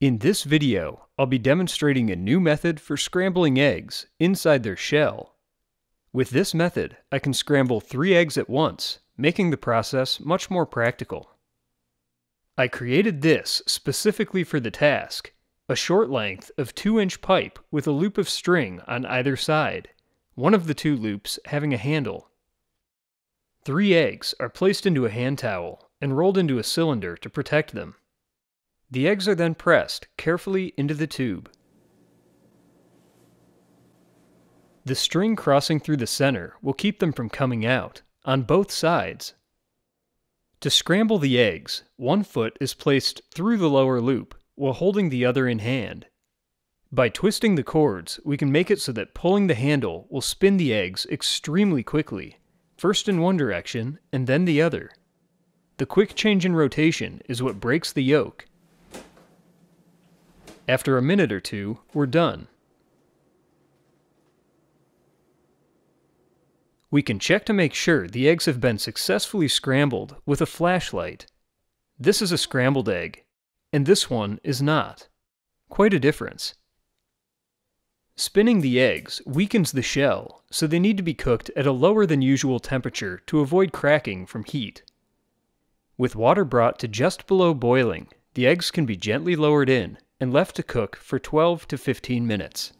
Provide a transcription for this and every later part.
In this video, I'll be demonstrating a new method for scrambling eggs inside their shell. With this method, I can scramble three eggs at once, making the process much more practical. I created this specifically for the task, a short length of 2 inch pipe with a loop of string on either side, one of the two loops having a handle. Three eggs are placed into a hand towel and rolled into a cylinder to protect them. The eggs are then pressed carefully into the tube. The string crossing through the center will keep them from coming out, on both sides. To scramble the eggs, one foot is placed through the lower loop while holding the other in hand. By twisting the cords, we can make it so that pulling the handle will spin the eggs extremely quickly, first in one direction and then the other. The quick change in rotation is what breaks the yolk after a minute or two, we're done. We can check to make sure the eggs have been successfully scrambled with a flashlight. This is a scrambled egg, and this one is not. Quite a difference. Spinning the eggs weakens the shell, so they need to be cooked at a lower than usual temperature to avoid cracking from heat. With water brought to just below boiling, the eggs can be gently lowered in and left to cook for 12 to 15 minutes.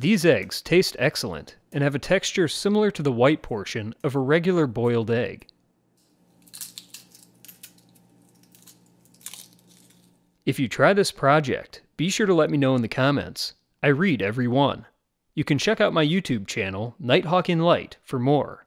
These eggs taste excellent and have a texture similar to the white portion of a regular boiled egg. If you try this project, be sure to let me know in the comments. I read every one. You can check out my YouTube channel, Nighthawk in Light, for more.